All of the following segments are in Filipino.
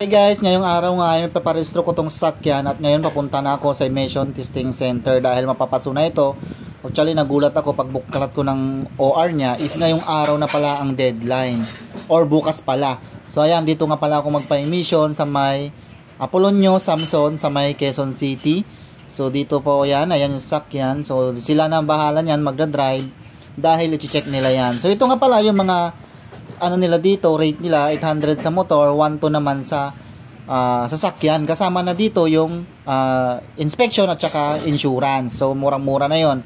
Hey guys, ngayong araw nga ay paparehistro ko tong sasakyan at ngayon papunta na ako sa emission testing center dahil mapapaso na ito. Actually nagulat ako pag buklat ko ng OR niya is ngayong araw na pala ang deadline or bukas pala. So ayan, dito nga pala ako magpa-emission sa may Apolonio, Samson sa may Quezon City. So dito po yan, ayan yung sasakyan. So sila na ang bahala niyan magdadrive dahil i-check nila yan. So ito nga pala yung mga ano nila dito, rate nila 800 sa motor, 1 naman sa uh, sasakyan. Kasama na dito yung uh, inspection at saka insurance. So murang-mura na 'yon.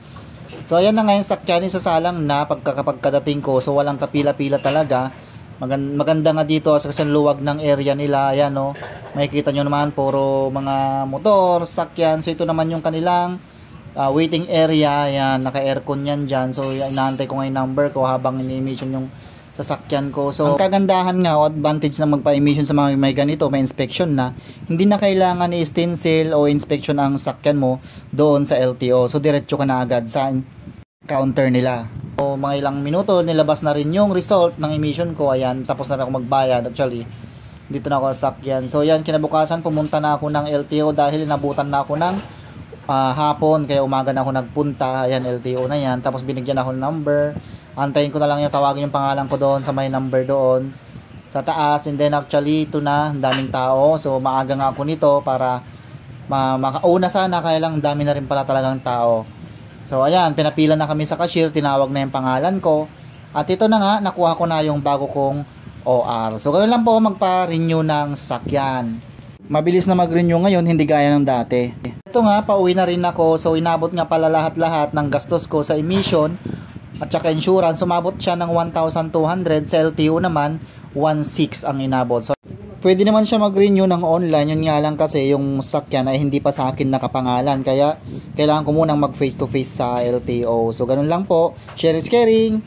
So ayan na nga yung sakyan sasalang na pagkakapagkadating ko. So walang kapila-pila talaga. Maganda, maganda nga dito sa kasi luwag ng area nila. Ayan no. Makikita nyo naman puro mga motor, sakyan. So ito naman yung kanilang uh, waiting area. Ayan, naka-aircon yan dyan. So inaantay ko nga yung number ko habang ini-emission yung sasakyan ko. So, ang kagandahan nga o advantage na magpa-emission sa mga may ganito, may inspection na, hindi na kailangan i-stencil o inspection ang sakyan mo doon sa LTO. So, diretso ka na agad sa counter nila. So, mga ilang minuto, nilabas na rin yung result ng emission ko. Ayan, tapos na ako magbayad. Actually, dito na ako sa sakyan. So, yan, kinabukasan, pumunta na ako ng LTO dahil inabutan na ako ng uh, hapon. Kaya umaga na ako nagpunta. Ayan, LTO na yan. Tapos binigyan ako ng number antayin ko na lang yung tawagin yung pangalan ko doon sa may number doon. Sa taas and then actually ito na daming tao. So maaga nga ako nito para ma makauna sana kaya lang dami na rin pala talagang tao. So ayan pinapila na kami sa cashier tinawag na yung pangalan ko. At ito na nga nakuha ko na yung bago kong OR so ganoon lang po magpa-renew ng sasakyan. Mabilis na mag-renew ngayon hindi gaya ng dati. Ito nga pauwi na rin ako. So inabot nga pala lahat-lahat ng gastos ko sa emission at saka insurance, sumabot siya ng 1,200. Sa LTO naman, 1,600 ang inabot. So, pwede naman siya mag-renew ng online. Yun nga lang kasi yung sakyan ay hindi pa sa akin nakapangalan. Kaya, kailangan ko munang mag face to face sa LTO. So, ganun lang po. Share is caring.